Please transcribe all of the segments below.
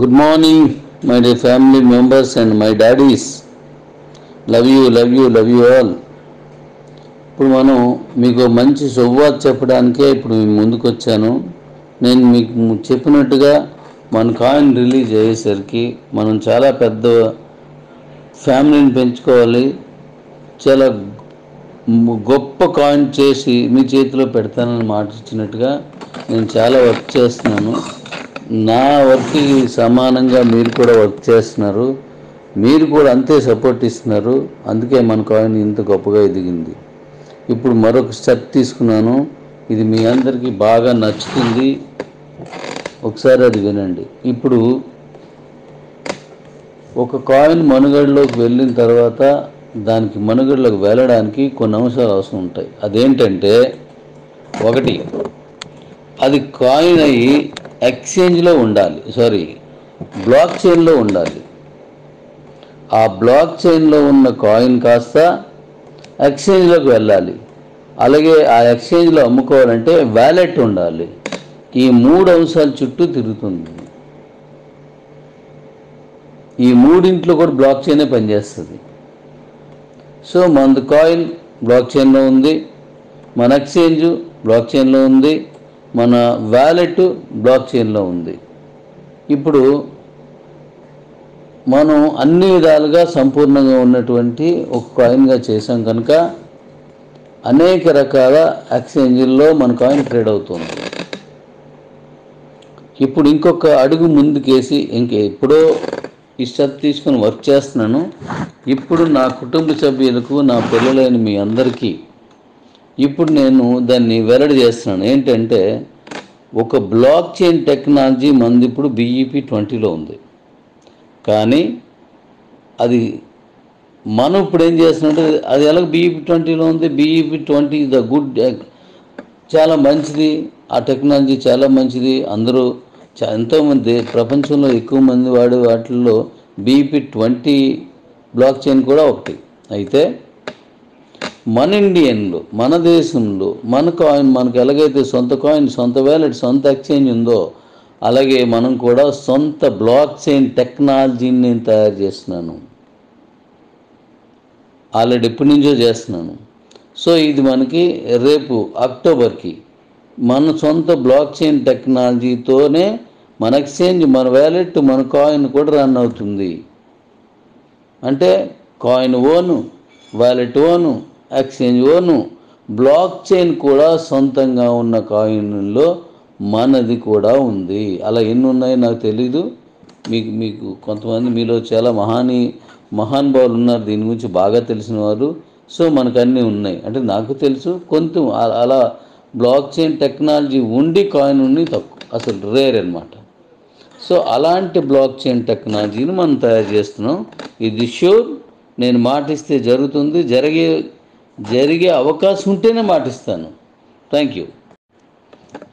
Good morning my dear family members and my daddies love you love you love you all ఇప్పుడు మనం మీకు మంచి శుభవార్త చెప్పడానికే ఇప్పుడు మేము ముందుకు వచ్చాను. నేను మీకు చెప్పినట్టుగా మన కాయిన్ రిలీజ్ అయ్యేసరికి మనం చాలా పెద్ద ఫ్యామిలీని పెంచుకోవాలి. చాలా గొప్ప కాయిన్ చేసి మీ చేతిలో పెడతానని మాట ఇచ్చినట్టుగా నేను చాలా వర్క్ చేస్తున్నాను. నా వర్క్కి సమానంగా మీరు కూడా వర్క్ చేస్తున్నారు. మీరు కూడా అంతే సపోర్ట్ ఇస్తున్నారు. అందుకే మన కాయిన్ ఇంత గొప్పగా ఎదిగింది. ఇప్పుడు మరొక స్టెప్ తీసుకున్నాను. ఇది మీ అందరికీ బాగా నచ్చుతుంది. ఒకసారి అది వినండి. ఇప్పుడు ఒక కాయిన్ మనుగడలోకి వెళ్ళిన తర్వాత దానికి మనుగడలోకి వెళ్ళడానికి కొన్ని అంశాలు అవసరం ఉంటాయి. అదేంటంటే ఒకటి అది కాయిన్ అయ్యి ఎక్స్చేంజ్లో ఉండాలి. సారీ బ్లాక్ చైన్లో ఉండాలి. ఆ బ్లాక్ చైన్లో ఉన్న కాయిన్ కాస్త ఎక్స్చేంజ్లోకి వెళ్ళాలి. అలాగే ఆ ఎక్స్చేంజ్లో అమ్ముకోవాలంటే వ్యాలెట్ ఉండాలి. ఈ మూడు అంశాల చుట్టూ తిరుగుతుంది. ఈ మూడింట్లో కూడా బ్లాక్ చైనే పనిచేస్తుంది. సో మన కాయిన్ బ్లాక్ చైన్లో ఉంది. మన ఎక్స్చేంజ్ బ్లాక్ చైన్లో ఉంది. మన వ్యాలెట్ బ్లాక్ చైన్లో ఉంది. ఇప్పుడు మనం అన్ని విధాలుగా సంపూర్ణంగా ఉన్నటువంటి ఒక కాయిన్గా చేసాం కనుక అనేక రకాల ఎక్స్చేంజ్ల్లో మన కాయిన్ ట్రేడ్ అవుతుంది. ఇప్పుడు ఇంకొక అడుగు ముందుకేసి ఇంక ఎప్పుడో ఈ స్టెప్ తీసుకొని వర్క్ చేస్తున్నాను. ఇప్పుడు నా కుటుంబ సభ్యులకు నా పిల్లలైన మీ అందరికీ ఇప్పుడు నేను దాన్ని వెల్లడి చేస్తున్నాను. ఏంటంటే ఒక బ్లాక్ చైన్ టెక్నాలజీ మంది ఇప్పుడు బీఈపీ ట్వంటీలో ఉంది. కానీ అది మనం ఇప్పుడు ఏం చేస్తున్నట్టు అది ఎలాగ బీఈపీ ట్వంటీలో ఉంది? బీఈపీ ట్వంటీ ద గుడ్ చాలా మంచిది. ఆ టెక్నాలజీ చాలా మంచిది. అందరూ చా- ఎంతోమంది ప్రపంచంలో ఎక్కువ మంది వాడే వాటిల్లో బీఈపీ ట్వంటీ బ్లాక్ చైన్ కూడా ఒకటి. అయితే మన ఇండియన్లు మన దేశంలో మన కాయిన్ మనకు ఎలాగైతే సొంత కాయిన్ సొంత వ్యాలెట్ సొంత ఎక్స్చేంజ్ ఉందో అలాగే మనం కూడా సొంత బ్లాక్ చైన్ టెక్నాలజీని నేను తయారు చేస్తున్నాను. ఆల్రెడీ ఎప్పటి నుంచో చేస్తున్నాను. సో ఇది మనకి రేపు అక్టోబర్కి మన సొంత బ్లాక్ చైన్ టెక్నాలజీతోనే మన ఎక్స్చేంజ్ మన వ్యాలెట్ మన కాయిన్ కూడా రన్ అవుతుంది. అంటే coin own wallet own exchange. Own blockchain కూడా సొంతంగా ఉన్న కాయిన్లో మనది కూడా ఉంది. అలా ఎన్ని ఉన్నాయో నాకు తెలీదు. మీకు మీకు కొంతమంది మీలో చాలా మహాని మహానుభావులు ఉన్నారు. దీని గురించి బాగా తెలిసిన వారు. సో మనకు అన్నీ ఉన్నాయి. అంటే నాకు తెలుసు కొంత అలా బ్లాక్ చైన్ టెక్నాలజీ ఉండి కాయిన్ ఉండి తక్కువ. అసలు రేర్ అనమాట సో అలాంటి బ్లాక్ చైన్ టెక్నాలజీని మనం తయారు చేస్తున్నాం. ఇది షూర్ నేను మాటిస్తే జరుగుతుంది. జరిగే జరిగే అవకాశం ఉంటేనే మాటిస్తాను. థ్యాంక్ యూ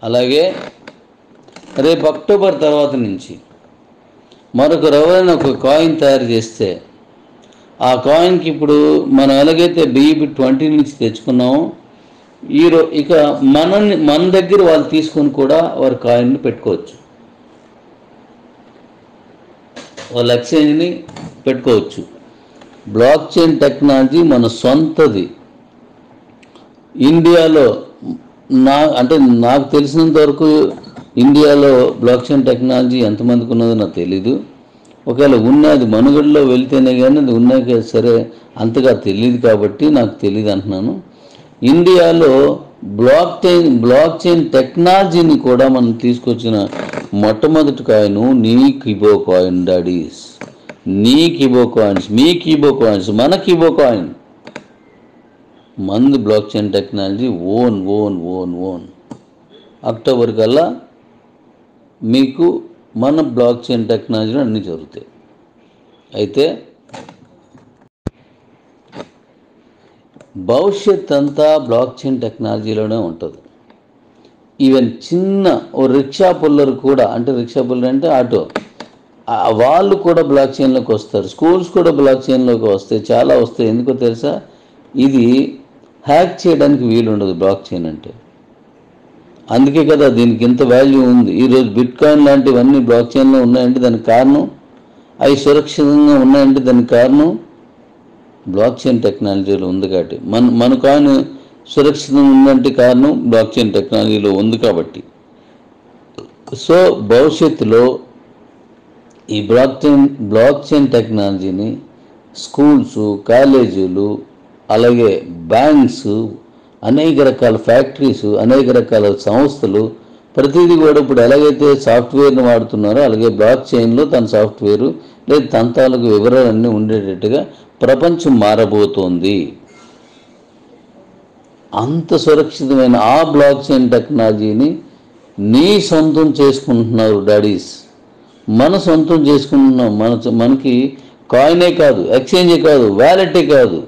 అలాగే రేపు అక్టోబర్ తర్వాత నుంచి మరొక ఎవరైనా ఒక కాయిన్ తయారు చేస్తే ఆ కాయిన్కి ఇప్పుడు మనం ఎలాగైతే బీఈపీ ట్వంటీ నుంచి తెచ్చుకున్నామో ఈరో ఇక మనల్ని మన దగ్గర వాళ్ళు తీసుకొని కూడా వారి కాయిన్ని పెట్టుకోవచ్చు. వాళ్ళ ఎక్స్చేంజ్ని పెట్టుకోవచ్చు. బ్లాక్ చైన్ టెక్నాలజీ మన సొంతది. ఇండియాలో నా అంటే నాకు తెలిసినంత వరకు ఇండియాలో బ్లాక్ చైన్ టెక్నాలజీ ఎంతమందికి ఉన్నదో నాకు తెలీదు. ఒకవేళ ఉన్నది మనుగడలో వెళ్తేనే కానీ అది ఉన్నాక సరే అంతగా తెలియదు కాబట్టి నాకు తెలియదు అంటున్నాను. ఇండియాలో బ్లాక్ చైన్ బ్లాక్ చైన్ టెక్నాలజీని కూడా మనం తీసుకొచ్చిన మొట్టమొదటి కాయిన్ నీ కిబో కాయిన్ డాడీస్. నీ కిబో కాయిన్స్ మీ కిబో కాయిన్స్ మన కిబో కాయిన్. మంది blockchain technology own own own own. October కల్లా మీకు మన బ్లాక్ చైన్ టెక్నాలజీలో అన్నీ జరుగుతాయి. అయితే భవిష్యత్ అంతా బ్లాక్ చైన్ టెక్నాలజీలోనే ఉంటుంది. ఈవెన్ చిన్న ఓ రిక్షా పుల్లర్ కూడా అంటే రిక్షా పుల్లర్ అంటే ఆటో వాళ్ళు కూడా బ్లాక్ చైన్లోకి వస్తారు. స్కూల్స్ కూడా బ్లాక్ చైన్లోకి వస్తాయి. చాలా వస్తాయి. ఎందుకో తెలుసా? ఇది హ్యాక్ చేయడానికి వీలు ఉండదు బ్లాక్ చైన్ అంటే. అందుకే కదా దీనికి ఇంత వాల్యూ ఉంది. ఈరోజు బిట్ కాయిన్ లాంటివన్నీ బ్లాక్ చైన్లో ఉన్నాయంటే దానికి కారణం అవి సురక్షితంగా ఉన్నాయంటే దానికి కారణం బ్లాక్ చైన్ టెక్నాలజీలో ఉంది కాబట్టి. మన మన కాయిన్ సురక్షితంగా ఉందంటే కారణం బ్లాక్ చైన్ టెక్నాలజీలో ఉంది కాబట్టి. సో భవిష్యత్తులో ఈ బ్లాక్ చైన్ బ్లాక్ చైన్ టెక్నాలజీని స్కూల్స్ కాలేజీలు అలాగే బ్యాంక్స్ అనేక రకాల ఫ్యాక్టరీస్ అనేక రకాల సంస్థలు ప్రతిదీ కూడా ఇప్పుడు ఎలాగైతే సాఫ్ట్వేర్ని వాడుతున్నారో అలాగే బ్లాక్ చైన్లో తన సాఫ్ట్వేరు లేదా తన తాలూకు వివరాలన్నీ ఉండేటట్టుగా ప్రపంచం మారబోతోంది. అంత సురక్షితమైన ఆ బ్లాక్ చైన్ టెక్నాలజీని నీ సొంతం చేసుకుంటున్నారు డాడీస్ మన సొంతం చేసుకుంటున్నాం. మన మనకి కాయినే కాదు ఎక్స్చేంజే కాదు వ్యాలెటే కాదు.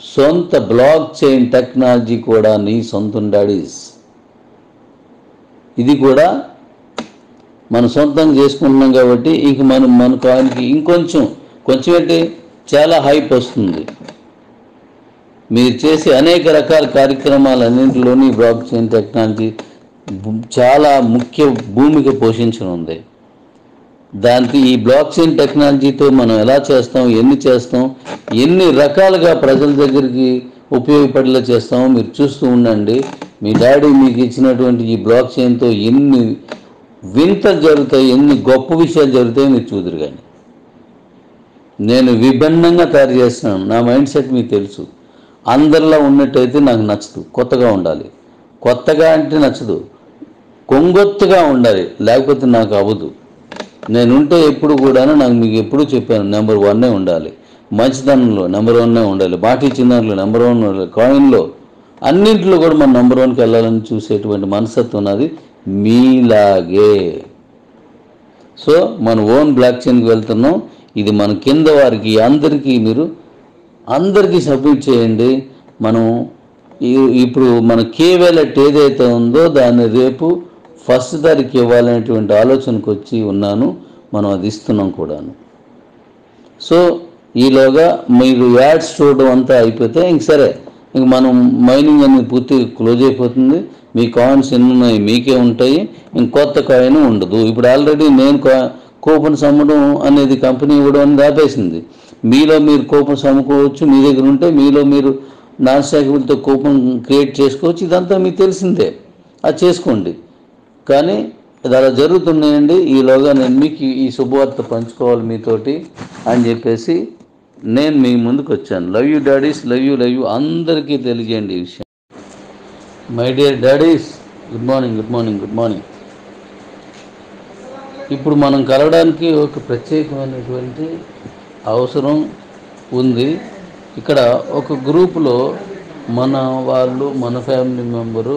సొంత బ్లాక్ చైన్ టెక్నాలజీ కూడా నీ సొంతం డాడీస్. ఇది కూడా మనం సొంతంగా చేసుకుంటున్నాం కాబట్టి ఇంక మనం మన కానికి ఇంకొంచెం కొంచెం అంటే చాలా హైప్ వస్తుంది. మీరు చేసే అనేక రకాల కార్యక్రమాలన్నింటిలోని బ్లాక్ చైన్ టెక్నాలజీ చాలా ముఖ్య భూమిక పోషించనుంది. దానికి ఈ బ్లాక్ చైన్ టెక్నాలజీతో మనం ఎలా చేస్తాం ఎన్ని చేస్తాం ఎన్ని రకాలుగా ప్రజల దగ్గరికి ఉపయోగపడేలా చేస్తామో మీరు చూస్తూ ఉండండి. మీ డాడీ మీకు ఇచ్చినటువంటి ఈ బ్లాక్ చైన్తో ఎన్ని వింతలు జరుగుతాయి ఎన్ని గొప్ప విషయాలు జరుగుతాయో మీరు చూదురు కానీ నేను విభిన్నంగా తయారు చేస్తున్నాను. నా మైండ్ సెట్ మీకు తెలుసు. అందరిలా ఉన్నట్టయితే నాకు నచ్చదు. కొత్తగా ఉండాలి. కొత్తగా అంటే నచ్చదు. కొంగొత్తుగా ఉండాలి. లేకపోతే నాకు అవ్వదు. నేనుంటే ఎప్పుడు కూడా నాకు మీకు ఎప్పుడు చెప్పాను నెంబర్ వన్నే ఉండాలి. మంచిదనంలో నెంబర్ వన్నే ఉండాలి. బాకీ చిన్నలో నెంబర్ వన్ ఉండాలి. కాయిన్లో అన్నింటిలో కూడా మనం నెంబర్ వన్కి వెళ్ళాలని చూసేటువంటి మనస్తత్వం ఉన్నది మీలాగే. సో మన ఓన్ బ్లాక్ చైన్కి వెళ్తున్నాం. ఇది మన కింద వారికి అందరికీ మీరు అందరికీ సబ్మిట్ చేయండి. మనం ఇప్పుడు మన కే వ్యాలెట్ ఏదైతే ఉందో దాన్ని రేపు ఫస్ట్ తారీఖు ఇవ్వాలనేటువంటి ఆలోచనకు వచ్చి ఉన్నాను మనం అది ఇస్తున్నాం కూడాను. సో ఈలోగా మీరు యాడ్స్ చూడడం అంతా అయిపోతే ఇంక సరే ఇంక మనం మైనింగ్ అనేది పూర్తిగా క్లోజ్ అయిపోతుంది మీ కాయిన్స్ ఎన్ని ఉన్నాయి మీకే ఉంటాయి ఇంక కొత్త కాయిన్ ఉండదు. ఇప్పుడు ఆల్రెడీ నేను కూపన్స్ అమ్మడం అనేది కంపెనీ ఇవ్వడం అనేది ఆపేసింది. మీలో మీరు కూపన్స్ అమ్ముకోవచ్చు మీ దగ్గర ఉంటే మీలో మీరు నాన్ స్టాకబుల్తో కూపన్ క్రియేట్ చేసుకోవచ్చు ఇదంతా మీకు తెలిసిందే. అది చేసుకోండి. కానీ ఇది అలా జరుగుతున్నాయండి ఈలోగా నేను మీకు ఈ శుభవార్త పంచుకోవాలి మీతోటి అని చెప్పేసి నేను మీ ముందుకు వచ్చాను. Love you daddies love you love you అందరికీ తెలియజేయండి ఈ విషయం. My dear daddies good morning good morning good morning ఇప్పుడు మనం కలవడానికి ఒక ప్రత్యేకమైనటువంటి అవసరం ఉంది. ఇక్కడ ఒక గ్రూపులో మన వాళ్ళు మన ఫ్యామిలీ మెంబరు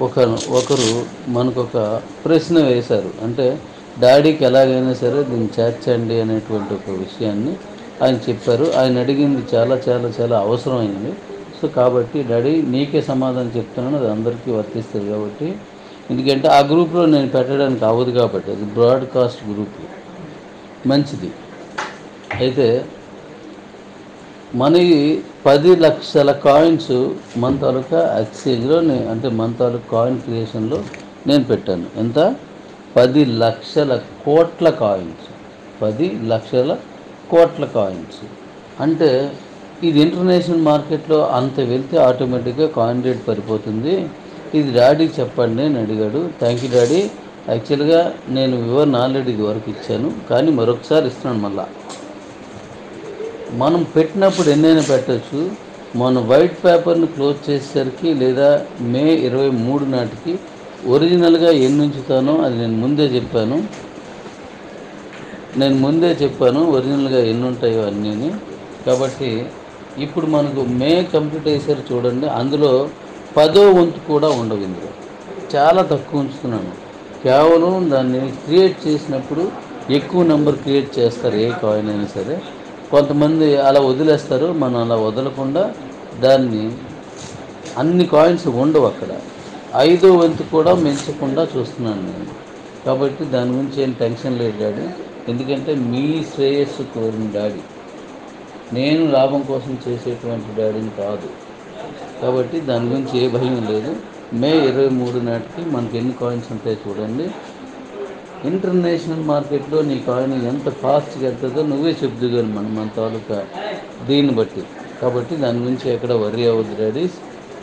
ఒక ఒకరు మనకొక ప్రశ్న వేశారు. అంటే డాడీకి ఎలాగైనా సరే దీన్ని చేర్చండి అనేటువంటి ఒక విషయాన్ని ఆయన చెప్పారు. ఆయన అడిగింది చాలా చాలా చాలా అవసరమైంది సో కాబట్టి డాడీ నీకే సమాధానం చెప్తున్నాను. అది అందరికీ వర్తిస్తుంది కాబట్టి. ఎందుకంటే ఆ గ్రూప్లో నేను పెట్టడానికి అవ్వదు కాబట్టి. అది బ్రాడ్కాస్ట్ గ్రూప్. మంచిది. అయితే మనకి పది లక్షల కాయిన్స్ మన తాలూకా ఎక్స్చేంజ్లో అంటే మన తాలూకా కాయిన్ క్రియేషన్లో నేను పెట్టాను. ఎంత? పది లక్షల కోట్ల కాయిన్స్. పది లక్షల కోట్ల కాయిన్స్. అంటే ఇది ఇంటర్నేషనల్ మార్కెట్లో అంత వెళ్తే ఆటోమేటిక్గా కాయిన్ రేట్ పడిపోతుంది. ఇది డాడీ చెప్పండి అని అడిగాడు. Thank you daddy. యాక్చువల్గా నేను వివరణ ఆల్రెడీ ఇది వరకు ఇచ్చాను. కానీ మరొకసారి ఇస్తున్నాను మళ్ళీ. మనం పెట్టినప్పుడు ఎన్నైనా పెట్టచ్చు. మనం వైట్ పేపర్ని క్లోజ్ చేసేసరికి లేదా మే ఇరవై మూడు నాటికి ఒరిజినల్గా ఎన్ని ఉంచుతానో అది నేను ముందే చెప్పాను. నేను ముందే చెప్పాను ఒరిజినల్గా ఎన్ని ఉంటాయో అన్నీ కాబట్టి ఇప్పుడు మనకు మే కంప్లీట్ అయ్యేసరికి చూడండి అందులో పదో వంతు కూడా ఉండవు ఇందులో. చాలా తక్కువ ఉంచుతున్నాను. కేవలం దాన్ని క్రియేట్ చేసినప్పుడు ఎక్కువ నెంబర్ క్రియేట్ చేస్తారు ఏ కాయిన్ అయినా సరే. కొంతమంది అలా వదిలేస్తారు మనం అలా వదలకుండా దాన్ని అన్ని కాయిన్స్ ఉండవు అక్కడ. ఐదో వంతు కూడా మించకుండా చూస్తున్నాను నేను. కాబట్టి దాని గురించి ఏం టెన్షన్ లేదు డాడీ. ఎందుకంటే మీ శ్రేయస్సు కోరిన డాడీ. నేను లాభం కోసం చేసేటువంటి డాడీని కాదు. కాబట్టి దాని గురించి ఏ భయం లేదు. మే ఇరవై మూడు నాటికి మనకి ఎన్ని కాయిన్స్ ఉంటాయో చూడండి. ఇంటర్నేషనల్ మార్కెట్లో నీ కాయిన్ ఎంత ఫాస్ట్గా వెళ్తుందో నువ్వే చెప్దుగాను మనం మన తాలూకా దీన్ని బట్టి. కాబట్టి దాని గురించి ఎక్కడ వరి అవ్వద్దు డాడీస్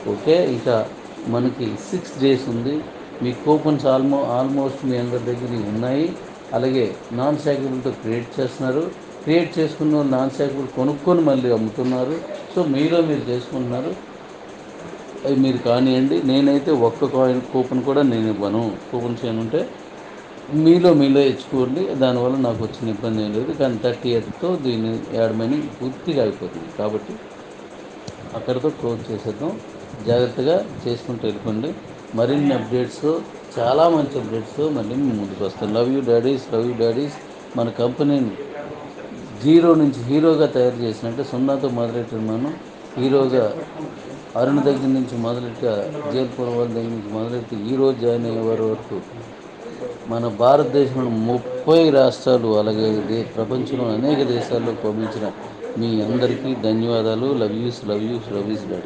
ఓకే ఇక మనకి సిక్స్ డేస్ ఉంది. మీ కూపన్స్ ఆల్మో ఆల్మోస్ట్ మీ అందరి దగ్గర ఉన్నాయి. అలాగే నాన్ సైకిల్తో క్రియేట్ చేస్తున్నారు. క్రియేట్ చేసుకున్న వాళ్ళు నాన్ సైకిల్ కొనుక్కొని మళ్ళీ అమ్ముతున్నారు. సో మీలో మీరు చేసుకుంటున్నారు. అవి మీరు కానివ్వండి నేనైతే ఒక్క కాయిన్ కూపన్ కూడా నేను ఇవ్వను. కూపన్స్ ఏమంటే మీలో మీలో ఇచ్చుకోండి దానివల్ల నాకు వచ్చిన ఇబ్బంది ఏం లేదు. కానీ థర్టీ ఎయిత్తో దీన్ని యాడమని పూర్తిగా అయిపోతుంది. కాబట్టి అక్కడితో క్లోజ్ చేసేద్దాం. జాగ్రత్తగా చేసుకుంటూ వెళ్ళిపోండి. మరిన్ని అప్డేట్స్ చాలా మంచి అప్డేట్స్ మళ్ళీ మేము ముందుకు వస్తాం love you daddies love you daddies. మన కంపెనీని జీరో నుంచి హీరోగా తయారు చేసినట్టే సున్నాతో మొదలెట్టిన మనం హీరోగా అరుణ్ దగ్గర నుంచి మొదలెట్టి జైల్పూర్ వాళ్ళ దగ్గర నుంచి మొదలెట్టి ఈరోజు జాయిన్ అయ్యే వారి వరకు మన భారతదేశంలో ముప్పై రాష్ట్రాలు అలాగే దే- ప్రపంచంలో అనేక దేశాల్లో పంపించిన మీ అందరికీ ధన్యవాదాలు. Love yous love yous love yous daddy.